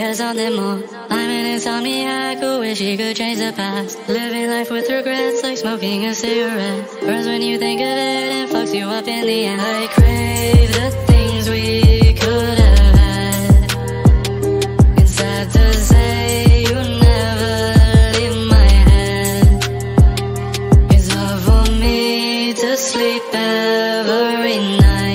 more. I'm an insomniac who wish he could change the past. Living life with regrets like smoking a cigarette. Burns when you think of it and fucks you up in the end. I crave the things we could have had. You never leave my head. It's hard for me to sleep every night.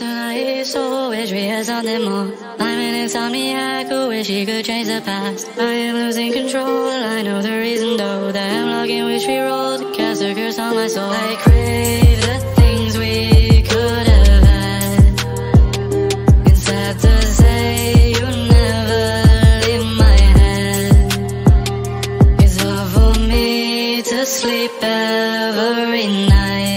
Naive soul, wish we had. I'm an insomniac who wish he could change the past. I am losing control, I know the reason though. That I'm locking which we rolled, cast a curse on my soul. I crave the things we could have had. It's sad to say you never leave my head. It's hard for me to sleep every night.